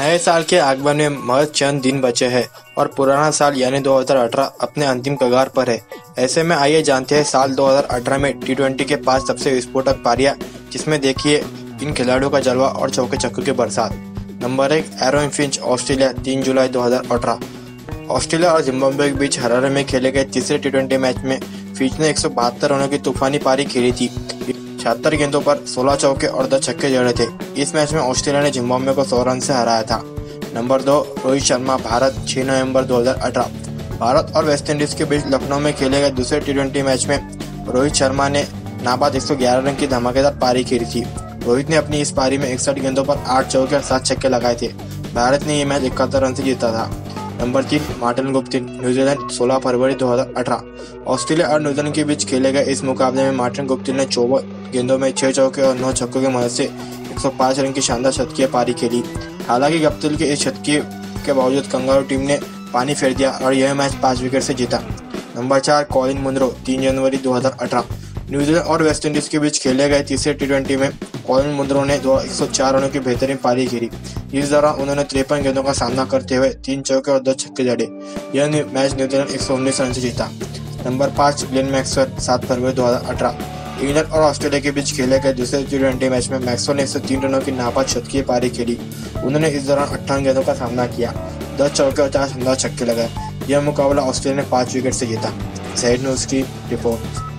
नए साल के आगमन में महज चंद दिन बचे हैं और पुराना साल यानी 2018 अपने अंतिम कगार पर है। ऐसे में आइए जानते हैं साल 2018 में टी के पाँच सबसे विस्फोटक पारियाँ, जिसमें देखिए इन खिलाड़ियों का जलवा और चौके चक्कर की बरसात। नंबर एक, एरोन फिंच, ऑस्ट्रेलिया, तीन जुलाई दो हज़ार अठारह। ऑस्ट्रेलिया और जिम्बाब्वे के बीच हरारे में खेले गए तीसरे टी मैच में फिंच ने एक सौ बहत्तर रनों की तूफानी पारी खेली थी। छिहत्तर गेंदों पर 16 चौके और दस छक्के जड़े थे। इस मैच में ऑस्ट्रेलिया ने जिम्बाब्वे को सौ रन से हराया था। नंबर दो, रोहित शर्मा, भारत 6 नवंबर 2018 भारत और वेस्टइंडीज के बीच लखनऊ में खेले गए दूसरे टी मैच में रोहित शर्मा ने नाबाद 111 रन की धमाकेदार पारी खेली थी। रोहित ने अपनी इस पारी में इकसठ गेंदों पर आठ चौके और सात छक्के लगाए थे। भारत ने यह मैच इकहत्तर रन से जीता था। नंबर तीन, मार्टिन गुप्तिन न्यूजीलैंड 16 फरवरी 2018 ऑस्ट्रेलिया और न्यूजीलैंड के बीच खेले गए इस मुकाबले में मार्टिन गुप्तिन ने चौवन गेंदों में छह चौके और नौ छक्कों की मदद से 105 रन की शानदार शतकीय पारी खेली। हालाँकि गप्तिल के इस शतकीय के बावजूद कंगारू टीम ने पानी फेर दिया और यह मैच पाँच विकेट से जीता। नंबर चार, कॉलिन मुंद्रो, तीन जनवरी दो हज़ार अठारह। न्यूजीलैंड और वेस्टइंडीज के बीच खेले गए तीसरे टी ट्वेंटी में कॉलिन मुंद्रो ने दो एक सौ चार रनों की बेहतरीन पारी खेली। इस दौरान उन्होंने तिरपन गेंदों का सामना करते हुए तीन चौके और दो छक्के जड़े। यह मैच न्यूजीलैंड एक सौ उन्नीस रन से जीता। नंबर पाँच ग्लेन मैक्सवेल, सात फरवरी दो हज़ार अठारह। इंग्लैंड और ऑस्ट्रेलिया के बीच खेले गए दूसरे टी ट्वेंटी मैच में मैक्सो ने एक सौ तीन रनों की नापात शतकीय पारी खेली। उन्होंने इस दौरान अट्ठावन गेंदों का सामना किया। दस चौके और चार छक्के लगाए। यह मुकाबला ऑस्ट्रेलिया ने पाँच विकेट से जीता। सैड न्यूज़ की रिपोर्ट।